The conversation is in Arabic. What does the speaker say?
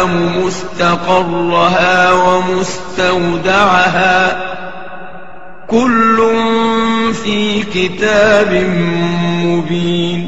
ويعلم مستقرها ومستودعها. كل في كتاب مبين.